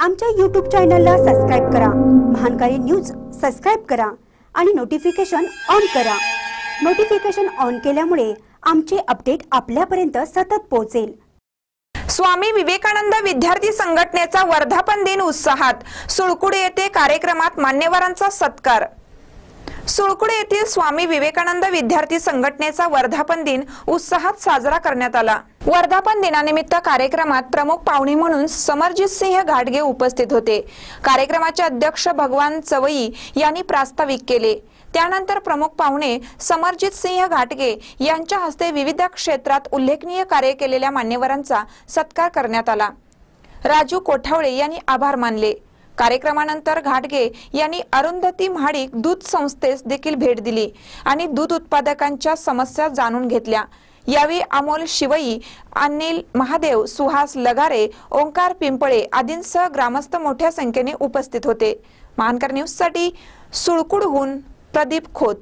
आमच्या यूट्यूब चॅनलला सबस्क्राईब करा. महानकारी न्यूज सबस्क्राईब करा आणि नोटिफिकेशन ऑन करा. नोटिफिकेशन ऑन केल्यामुळे आमचे अपडेट आपल्यापर्यंत सतत पोहोचेल. स्वामी विवेकानंद विद्यार्थी संघटनेचा वर्धापन दिन उत्साहात सुळकुडे येथे कार्यक्रमात मान्यवरांचा सत्कार. सुळकुडे येथील स्वामी विवेकानंद विद्यार्थी संघटनेचा वर्धापन दिन उत्साहात साजरा करण्यात आला. वर्धापन दिनानिमित्त कार्यक्रमात प्रमुख पाहुणे म्हणून समरजित सिंह घाटगे उपस्थित होते. कार्यक्रमाचे अध्यक्ष भगवान चवई यांनी प्रास्ताविक केले. त्यानंतर प्रमुख पाहुणे समरजित सिंह घाटगे यांच्या हस्ते विविध क्षेत्रात उल्लेखनीय कार्य केलेल्या मान्यवरांचा सत्कार करण्यात आला. राजू कोठावळे यांनी आभार मानले. कार्यक्रमानंतर घाटगे यांनी अरुंधती महाडिक दूध संस्थेस देखील भेट दिली आणि दूध उत्पादकांच्या समस्या जाणून घेतल्या. यावेळी अमोल शिवई अनिल महादेव सुहास लगारे ओंकार पिंपळे आदींसह ग्रामस्थ मोठ्या संख्येने उपस्थित होते. मानकर न्यूजसाठी सुळकुडहून प्रदीप खोत.